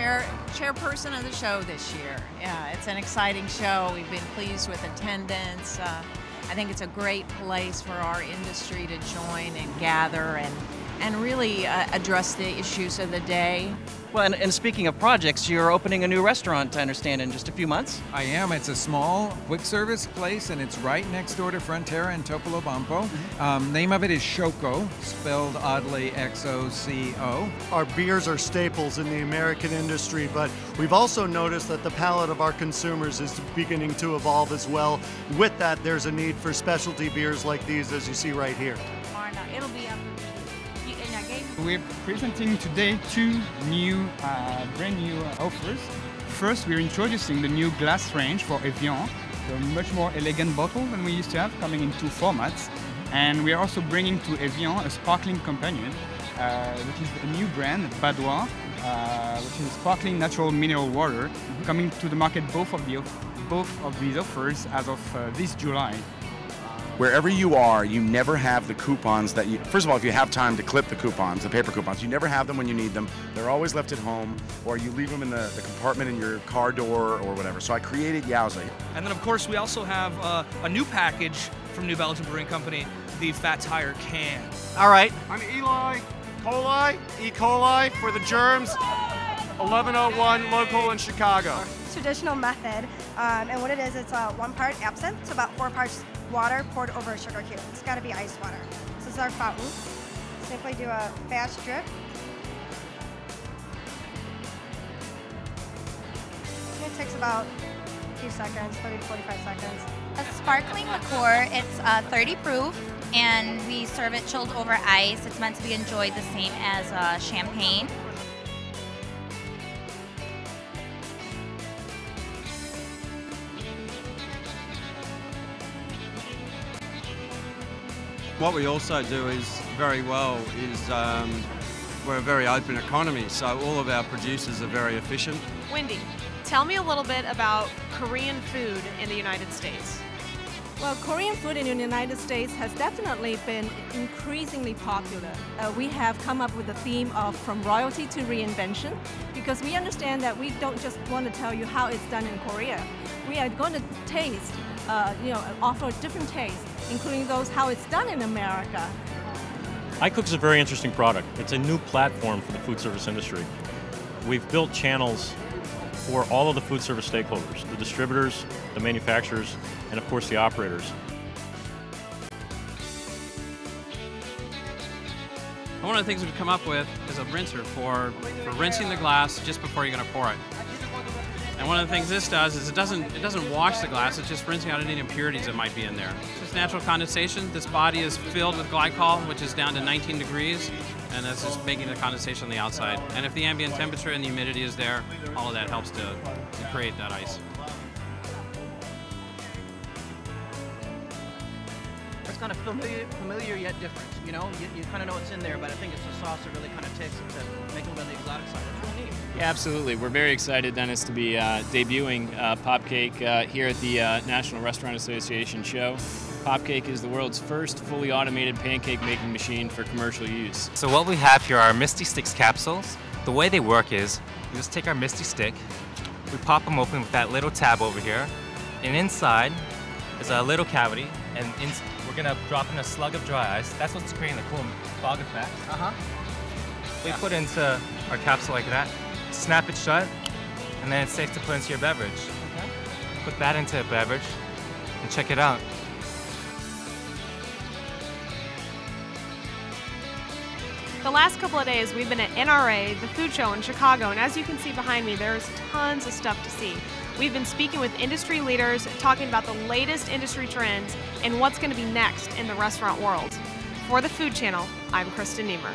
chair chairperson of the show this year. Yeah, it's an exciting show. We've been pleased with attendance. Uh, I think it's a great place for our industry to join and gather and and really uh, address the issues of the day. Well, and, and, speaking of projects, you're opening a new restaurant, I understand, in just a few months? I am. It's a small quick service place, and it's right next door to Frontera in Topolobampo. Mm-hmm. Um, name of it is Xoco, spelled oddly X O C O. Our beers are staples in the American industry, but we've also noticed that the palate of our consumers is beginning to evolve as well. With that, there's a need for specialty beers like these, as you see right here. It'll be we're presenting today two new, uh, brand new offers. First, we're introducing the new glass range for Evian, a much more elegant bottle than we used to have, coming in two formats. And we're also bringing to Evian a sparkling companion, uh, which is a new brand, Badoit, uh, which is sparkling natural mineral water, mm-hmm. coming to the market both of, the, both of these offers as of uh, this July wherever you are, you never have the coupons that you, first of all, if you have time to clip the coupons, the paper coupons, you never have them when you need them. They're always left at home, or you leave them in the, the compartment in your car door or whatever. So I created Yowza. And then, of course, we also have uh, a new package from New Belgium Brewing Company, the Fat Tire can. All right. I'm Eli coli, E. coli for the germs. 1101 local in Chicago. Traditional method, um, and what it is, it's uh, one part absinthe, so about four parts water poured over a sugar cube. It's got to be ice water. This is our fountain. Simply do a fast drip. It takes about a few seconds, 30 to 45 seconds. A sparkling liqueur, it's uh, 30 proof, and we serve it chilled over ice. It's meant to be enjoyed the same as uh, champagne. What we also do is very well is um, we're a very open economy, so all of our producers are very efficient. Wendy, tell me a little bit about Korean food in the United States. Well, Korean food in the United States has definitely been increasingly popular. Uh, we have come up with a theme of from royalty to reinvention because we understand that we don't just want to tell you how it's done in Korea. We are going to taste, uh, you know, offer different tastes including those how it's done in America. iCook is a very interesting product. It's a new platform for the food service industry. We've built channels for all of the food service stakeholders, the distributors, the manufacturers, and of course the operators. One of the things we've come up with is a rinser for, for rinsing the glass just before you're going to pour it. And one of the things this does is it doesn't it doesn't wash the glass, it's just rinsing out any impurities that might be in there. It's just natural condensation. This body is filled with glycol, which is down to 19 degrees, and that's just making the condensation on the outside. And if the ambient temperature and the humidity is there, all of that helps to, to create that ice. Kind of familiar, familiar yet different. You know, you, you kind of know what's in there, but I think it's the sauce that really kind of takes it to make it a little bit exotic side. That's really neat. Yeah, absolutely. We're very excited, Dennis, to be uh, debuting uh, Popcake uh, here at the uh, National Restaurant Association show. Popcake is the world's first fully automated pancake making machine for commercial use. So what we have here are Misty Styx capsules. The way they work is, we just take our Misty Stick, we pop them open with that little tab over here, and inside is a little cavity, and in, we're gonna drop in a slug of dry ice. That's what's creating the cool fog effect. Uh-huh. We yeah. put into our capsule like that, snap it shut, and then it's safe to put into your beverage. Okay. Put that into a beverage and check it out. The last couple of days we've been at NRA, the food show in Chicago, and as you can see behind me, there's tons of stuff to see. We've been speaking with industry leaders, talking about the latest industry trends and what's going to be next in the restaurant world. For the Food Channel, I'm Kristen Niemer.